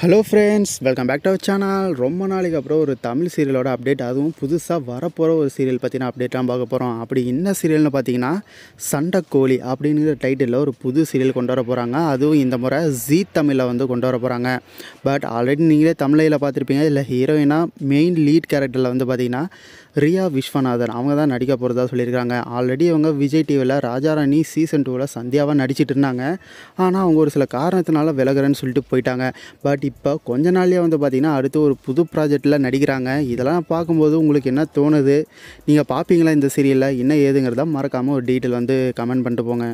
Hello friends welcome back to our channel ரொம்ப நாளைக்கு அப்புறம் ஒரு தமிழ் சீரியலோட அப்டேட் அதுவும் புதுசாக வரப்போகிற ஒரு சீரியல் பற்றின அப்டேட்லாம் பார்க்க போகிறோம் அப்படி என்ன சீரியல்னு பார்த்தீங்கன்னா சண்டை கோழி அப்படிங்கிற டைட்டிலில் ஒரு புது சீரியல் கொண்டு வர போகிறாங்க அதுவும் இந்த முறை ஜீ தமிழில் வந்து கொண்டு வர போகிறாங்க பட் ஆல்ரெடி நீங்களே தமிழையில் பார்த்துருப்பீங்க. இல்லை ஹீரோயினாக மெயின் லீட் கேரக்டரில் வந்து பார்த்தீங்கன்னா ரியா விஸ்வநாதன். அவங்க தான் நடிக்க போகிறதா சொல்லியிருக்காங்க. ஆல்ரெடி அவங்க விஜய் டிவியில் ராஜாராணி சீசன் டூவில் சந்தியாவாக நடிச்சிட்டு இருந்தாங்க. ஆனால் அவங்க ஒரு சில காரணத்தினால விலகுறேன்னு சொல்லிட்டு போயிட்டாங்க. பட் இப்போ கொஞ்ச நாள்லேயே வந்து பார்த்திங்கன்னா அடுத்து ஒரு புது ப்ராஜெக்டில் நடிக்கிறாங்க. இதெல்லாம் பார்க்கும்போது உங்களுக்கு என்ன தோணுது? நீங்கள் பார்ப்பீங்களா இந்த சீரியலில் என்ன ஏதுங்கிறத மறக்காமல் ஒரு டீட்டெயில் வந்து கமெண்ட் பண்ணிட்டு போங்க.